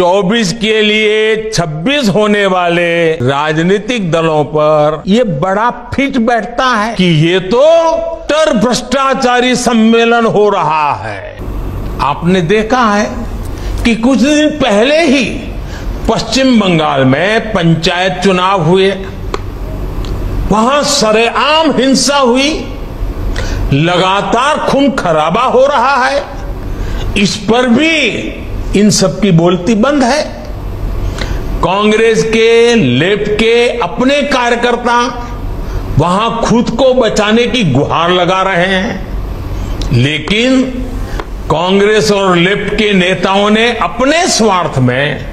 24 के लिए 26 होने वाले राजनीतिक दलों पर ये बड़ा फिट बैठता है कि ये तो टर भ्रष्टाचारी सम्मेलन हो रहा है। आपने देखा है कि कुछ दिन पहले ही पश्चिम बंगाल में पंचायत चुनाव हुए। वहाँ सरेआम हिंसा हुई। लगातार खून खराबा हो रहा है। इस पर भी इन सब की बोलती बंद है। कांग्रेस के, लेफ़्ट के, अपने कार्यकर्ता वहाँ खुद को बचाने की गुहार लगा रहे हैं। लेकिन कांग्रेस और लेफ़्ट के नेताओं ने अपने स्वार्थ में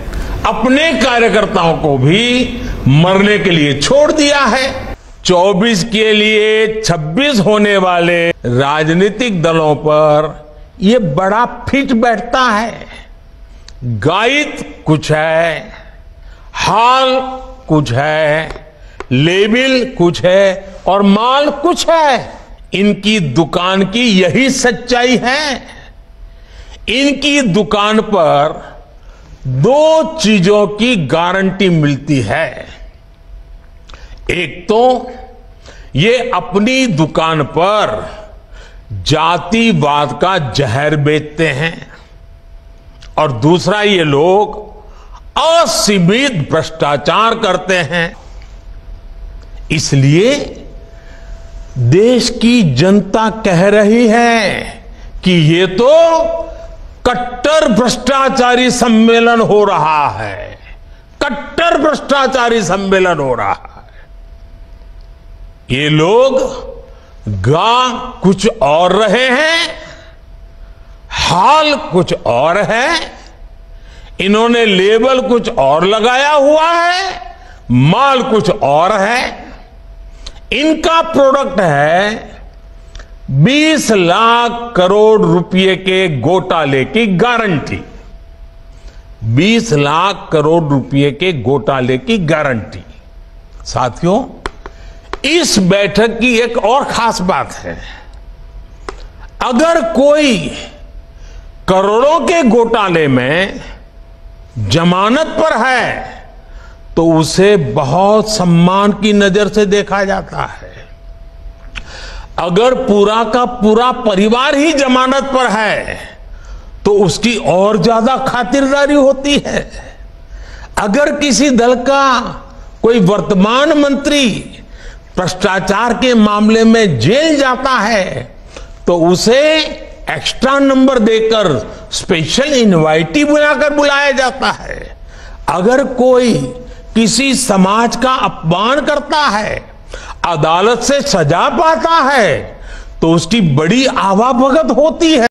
अपने कार्यकर्ताओं को भी मरने के लिए छोड़ दिया है। 24 के लिए 26 होने वाले राजनीतिक दलों पर यह बड़ा फिट बैठता है। गाइड कुछ है, हाल कुछ है लेबिल कुछ है और माल कुछ है। इनकी दुकान की यही सच्चाई है। इनकी दुकान पर दो चीज़ों की गारंटी मिलती है। एक तो ये अपनी दुकान पर जातिवाद का जहर बेचते हैं। और दूसरा ये लोग असीमित भ्रष्टाचार करते हैं। इसलिए देश की जनता कह रही है कि ये तो कट्टर भ्रष्टाचारी सम्मेलन हो रहा है। कट्टर भ्रष्टाचारी सम्मेलन हो रहा है। ये लोग गा कुछ और रहे हैं हाल कुछ और है, इन्होंने लेबल कुछ और लगाया हुआ है, माल कुछ और है, इनका प्रोडक्ट है 20 लाख करोड़ रुपए के घोटाले की गारंटी। 20 लाख करोड़ रुपए के घोटाले की गारंटी। साथियों, इस बैठक की एक और खास बात है, अगर कोई करोड़ों के घोटाले में जमानत पर है तो उसे बहुत सम्मान की नज़र से देखा जाता है। अगर पूरा का पूरा परिवार ही जमानत पर है तो उसकी और ज़्यादा खातिरदारी होती है। अगर किसी दल का कोई वर्तमान मंत्री भ्रष्टाचार के मामले में जेल जाता है तो उसे एक्स्ट्रा नंबर देकर स्पेशल इनवाइटी बुलाकर बुलाया जाता है। अगर कोई किसी समाज का अपमान करता है, अदालत से सजा पाता है तो उसकी बड़ी आवाभगत होती है।